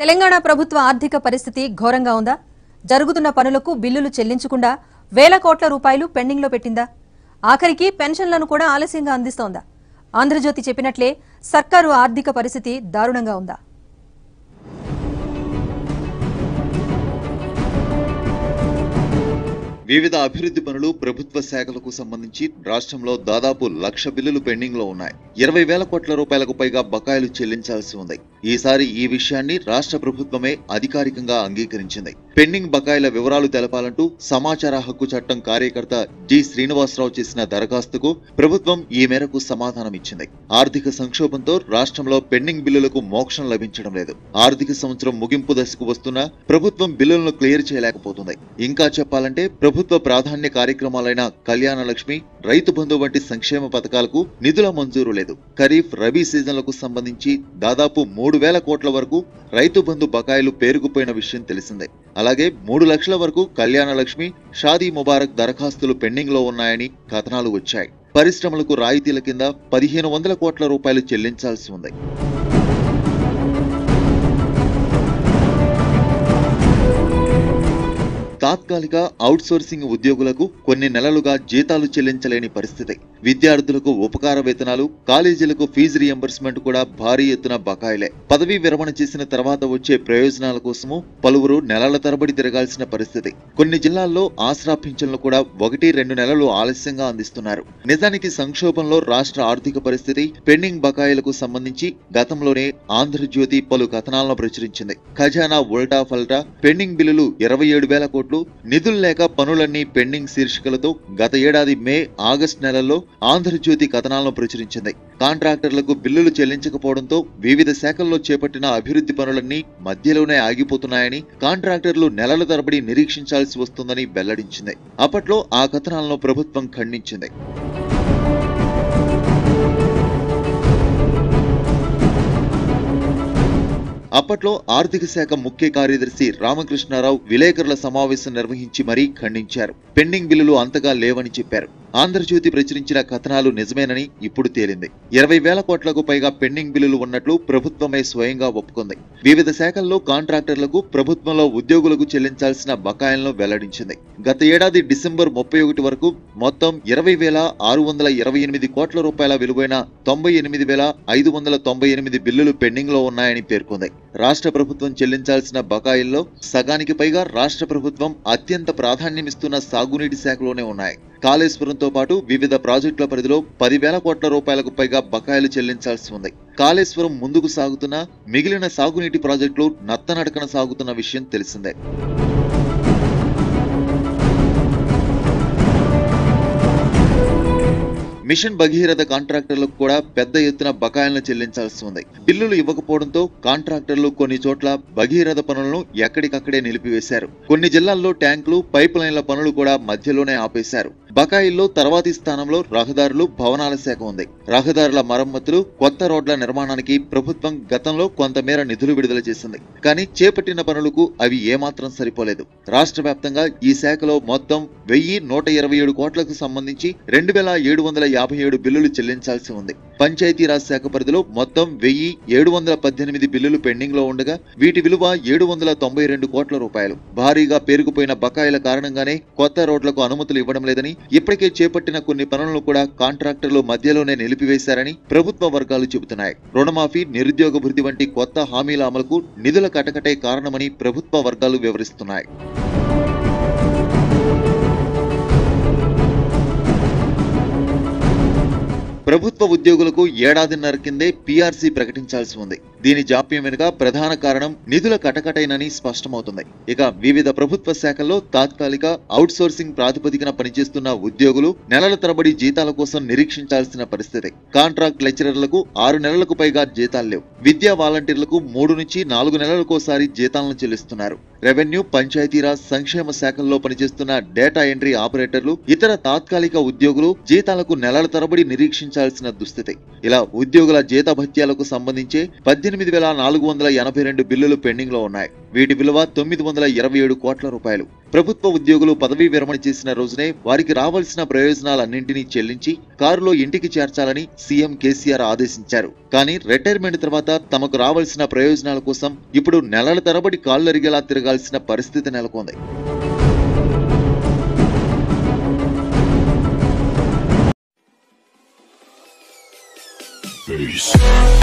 తెలంగాణ ప్రభుత్వ ఆర్థిక పరిస్థితి ఘోరంగా ఉందా? జరుగుతున్న పనులకు బిల్లులు చెల్లించకుండా వేల కోట్ల రూపాయలు పెండింగ్లో పెట్టిందా? ఆఖరికి పెన్షన్లను కూడా ఆలస్యంగా అందిస్తోందా? ఆంధ్రజ్యోతి చెప్పినట్లే సర్కారు ఆర్థిక పరిస్థితి దారుణంగా ఉందా? వివిధ అభివృద్ధి పనులు ప్రభుత్వ శాఖలకు సంబంధించి రాష్ట్రంలో దాదాపు లక్ష బిల్లులు పెండింగ్లో ఉన్నాయి. ఇరవై వేల కోట్ల రూపాయలకు పైగా బకాయిలు చెల్లించాల్సి ఉంది. ఈసారి ఈ విషయాన్ని రాష్ట్ర ప్రభుత్వమే అధికారికంగా అంగీకరించింది. పెండింగ్ బకాయిల వివరాలు తెలపాలంటూ సమాచార హక్కు చట్టం కార్యకర్త జి. శ్రీనివాసరావు చేసిన దరఖాస్తుకు ప్రభుత్వం ఈ మేరకు సమాధానం ఇచ్చింది. ఆర్థిక సంక్షోభంతో రాష్ట్రంలో పెండింగ్ బిల్లులకు మోక్షం లభించడం లేదు. ఆర్థిక సంవత్సరం ముగింపు దశకు వస్తున్నా ప్రభుత్వం బిల్లులను క్లియర్ చేయలేకపోతుంది. ఇంకా చెప్పాలంటే ప్రభుత్వ ప్రాధాన్య కార్యక్రమాలైన కళ్యాణ లక్ష్మి రైతు బంధు వంటి సంక్షేమ పథకాలకు నిధుల మంజూరు లేదు. ఖరీఫ్ రబీ సీజన్లకు సంబంధించి దాదాపు మూడు వేల కోట్ల వరకు రైతు బంధు బకాయిలు పేరుకుపోయిన విషయం తెలిసిందే. అలాగే మూడు లక్షల వరకు కళ్యాణ లక్ష్మి షాదీ ముబారక్ దరఖాస్తులు పెండింగ్లో ఉన్నాయని కథనాలు వచ్చాయి. పరిశ్రమలకు రాయితీల కింద పదిహేను వందల కోట్ల రూపాయలు చెల్లించాల్సి ఉంది. తాత్కాలిక అవుట్సోర్సింగ్ ఉద్యోగులకు కొన్ని నెలలుగా జీతాలు చెల్లించలేని పరిస్థితి. విద్యార్థులకు ఉపకార వేతనాలు కాలేజీలకు ఫీజు రియంబర్స్మెంట్ కూడా భారీ ఎత్తున బకాయిలే. పదవీ విరమణ చేసిన తర్వాత వచ్చే ప్రయోజనాల కోసము పలువురు నెలల తరబడి తిరగాల్సిన పరిస్థితి. కొన్ని జిల్లాల్లో ఆసరా పింఛన్లు కూడా ఒకటి రెండు నెలలు ఆలస్యంగా అందిస్తున్నారు. నిజానికి సంక్షోభంలో రాష్ట్ర ఆర్థిక పరిస్థితి పెండింగ్ బకాయిలకు సంబంధించి గతంలోనే ఆంధ్రజ్యోతి పలు కథనాలను ప్రచురించింది. ఖజానా ఉల్టా ఫల్టా పెండింగ్ బిల్లులు ఇరవై ఏడు వేల కోట్లు నిధులు లేక పనులన్నీ పెండింగ్ శీర్షికలతో గత ఏడాది మే ఆగస్టు నెలల్లో ఆంధ్రజ్యోతి కథనాలను ప్రచురించింది. కాంట్రాక్టర్లకు బిల్లులు చెల్లించకపోవడంతో వివిధ శాఖల్లో చేపట్టిన అభివృద్ధి పనులన్నీ మధ్యలోనే ఆగిపోతున్నాయని కాంట్రాక్టర్లు నెలల తరబడి నిరీక్షించాల్సి వస్తుందని వెల్లడించింది. అప్పట్లో ఆ కథనాలను ప్రభుత్వం ఖండించింది. అప్పట్లో ఆర్థిక శాఖ ముఖ్య కార్యదర్శి రామకృష్ణారావు విలేకరుల సమావేశం నిర్వహించి మరీ ఖండించారు. పెండింగ్ బిల్లులు అంతగా లేవని చెప్పారు. ఆంధ్రజ్యోతి ప్రచురించిన కథనాలు నిజమేనని ఇప్పుడు తేలింది. ఇరవై వేల కోట్లకు పైగా పెండింగ్ బిల్లులు ఉన్నట్లు ప్రభుత్వమే స్వయంగా ఒప్పుకుంది. వివిధ శాఖల్లో కాంట్రాక్టర్లకు ప్రభుత్వంలో ఉద్యోగులకు చెల్లించాల్సిన బకాయిలను వెల్లడించింది. గత ఏడాది డిసెంబర్ ముప్పై ఒకటి వరకు మొత్తం ఇరవై వేల ఆరు వందల ఇరవై ఎనిమిది కోట్ల రూపాయల విలువైన తొంభై ఎనిమిది వేల ఐదు వందల తొంభై ఎనిమిది బిల్లులు పెండింగ్లో ఉన్నాయని పేర్కొంది. రాష్ట్ర ప్రభుత్వం చెల్లించాల్సిన బకాయిల్లో సగానికి పైగా రాష్ట్ర ప్రభుత్వం అత్యంత ప్రాధాన్యమిస్తున్న సాగునీటి శాఖలోనే ఉన్నాయి. కాళేశ్వరంతో పాటు వివిధ ప్రాజెక్టుల పరిధిలో పదివేల కోట్ల రూపాయలకు పైగా బకాయిలు చెల్లించాల్సి ఉంది. కాళేశ్వరం ముందుకు సాగుతున్న మిగిలిన సాగునీటి ప్రాజెక్టులు నత్తనడకన సాగుతున్న విషయం తెలిసిందే. మిషన్ భగీరథ కాంట్రాక్టర్లకు కూడా పెద్ద ఎత్తున బకాయిలను చెల్లించాల్సి ఉంది. బిల్లులు ఇవ్వకపోవడంతో కాంట్రాక్టర్లు కొన్ని చోట్ల భగీరథ పనులను ఎక్కడికక్కడే నిలిపివేశారు. కొన్ని జిల్లాల్లో ట్యాంకులు పైప్ లైన్ల పనులు కూడా మధ్యలోనే ఆపేశారు. బకాయిల్లో తర్వాతి స్థానంలో రహదారులు భవనాల శాఖ ఉంది. రహదారుల మరమ్మతులు కొత్త రోడ్ల నిర్మాణానికి ప్రభుత్వం గతంలో కొంతమేర నిధులు విడుదల చేసింది. కానీ చేపట్టిన పనులకు అవి ఏమాత్రం సరిపోలేదు. రాష్ట్ర వ్యాప్తంగా ఈ శాఖలో మొత్తం వెయ్యి నూట ఇరవై ఏడు కోట్లకు సంబంధించి రెండు వేల ఏడు వందల యాభై ఏడు బిల్లులు చెల్లించాల్సి ఉంది. పంచాయతీరాజ్ శాఖ పరిధిలో మొత్తం వెయ్యి ఏడు వందల పద్దెనిమిది బిల్లులు పెండింగ్లో ఉండగా వీటి విలువ ఏడు వందల తొంభై రెండు కోట్ల రూపాయలు. భారీగా పేరుకుపోయిన బకాయిల కారణంగానే కొత్త రోడ్లకు అనుమతులు ఇవ్వడం లేదని ఇప్పటికే చేపట్టిన కొన్ని పనులను కూడా కాంట్రాక్టర్లు మధ్యలోనే నిలిపివేశారని ప్రభుత్వ వర్గాలు చెబుతున్నాయి. రుణమాఫీ నిరుద్యోగ భృతి వంటి కొత్త హామీల అమలుకు నిధుల కటకటే కారణమని ప్రభుత్వ వర్గాలు వివరిస్తున్నాయి. ప్రభుత్వ ఉద్యోగులకు ఏడాదిన్నర కిందే పీఆర్సీ ప్రకటించాల్సి ఉంది. దీని జాప్యం వెనుక ప్రధాన కారణం నిధుల కటకటైనని స్పష్టమవుతుంది. ఇక వివిధ ప్రభుత్వ శాఖల్లో తాత్కాలిక అవుట్సోర్సింగ్ ప్రాతిపదికన పనిచేస్తున్న ఉద్యోగులు నెలల తరబడి జీతాల కోసం నిరీక్షించాల్సిన పరిస్థితి. కాంట్రాక్ట్ లెక్చరర్లకు ఆరు నెలలకు పైగా జీతాలు లేవు. విద్యా వాలంటీర్లకు మూడు నుంచి నాలుగు నెలలకోసారి జీతాలను చెల్లిస్తున్నారు. రెవెన్యూ పంచాయతీరాజ్ సంక్షేమ శాఖల్లో పనిచేస్తున్న డేటా ఎంట్రీ ఆపరేటర్లు ఇతర తాత్కాలిక ఉద్యోగులు జీతాలకు నెలల తరబడి నిరీక్షించాల్సిన దుస్థితి. ఇలా ఉద్యోగుల జీతభత్యాలకు సంబంధించి పద్దెనిమిది వేల నాలుగు వందల ఎనభై రెండు బిల్లులు పెండింగ్లో ఉన్నాయి. వీటి విలువ తొమ్మిది వందల ఇరవై ఏడు కోట్ల రూపాయలు. ప్రభుత్వ ఉద్యోగులు పదవీ విరమణ చేసిన రోజునే వారికి రావాల్సిన ప్రయోజనాలన్నింటినీ చెల్లించి కారులో ఇంటికి చేర్చాలని సీఎం కేసీఆర్ ఆదేశించారు కానీ రిటైర్మెంట్ తర్వాత తమకు రావాల్సిన ప్రయోజనాల కోసం ఇప్పుడు నెలల తరబడి కాళ్ళరిగేలా తిరగాల్సిన పరిస్థితి నెలకొంది Peace.